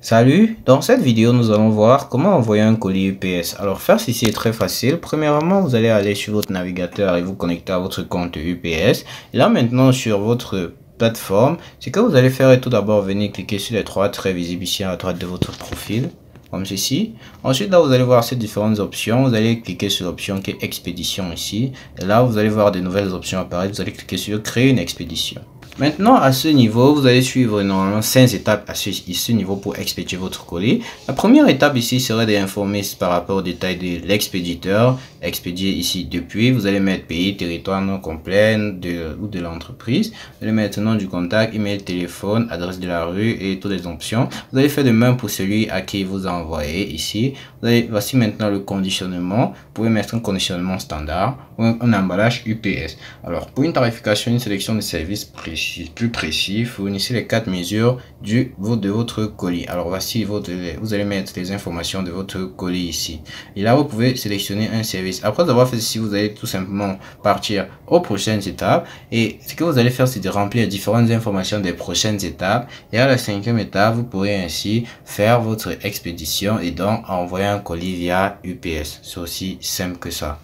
Salut, dans cette vidéo nous allons voir comment envoyer un colis UPS. Alors faire ceci est très facile. Premièrement, vous allez aller sur votre navigateur et vous connecter à votre compte UPS. Là maintenant sur votre plateforme, ce que vous allez faire est tout d'abord venir cliquer sur les trois traits visibles ici à droite de votre profil comme ceci. Ensuite, là, vous allez voir ces différentes options. Vous allez cliquer sur l'option qui est expédition ici. Et là, vous allez voir de nouvelles options apparaître. Vous allez cliquer sur créer une expédition. Maintenant, à ce niveau, vous allez suivre normalement 5 étapes à ce, niveau pour expédier votre colis. La première étape ici serait d'informer par rapport au détail de l'expéditeur. Expédier ici depuis, vous allez mettre pays, territoire non complet de, ou de l'entreprise. Vous allez mettre nom du contact, email, téléphone, adresse de la rue et toutes les options. Vous allez faire de même pour celui à qui vous envoyez ici. Vous allez, voici maintenant le conditionnement. Vous pouvez mettre un conditionnement standard ou un, emballage UPS. Alors, pour une tarification, une sélection de services précis plus précis, fournissez les quatre mesures du, de votre colis. Alors voici votre, vous allez mettre les informations de votre colis ici. Et là, vous pouvez sélectionner un service. Après avoir fait ceci, vous allez tout simplement partir aux prochaines étapes. Et ce que vous allez faire, c'est de remplir différentes informations des prochaines étapes. Et à la cinquième étape, vous pourrez ainsi faire votre expédition et donc envoyer un colis via UPS. C'est aussi simple que ça.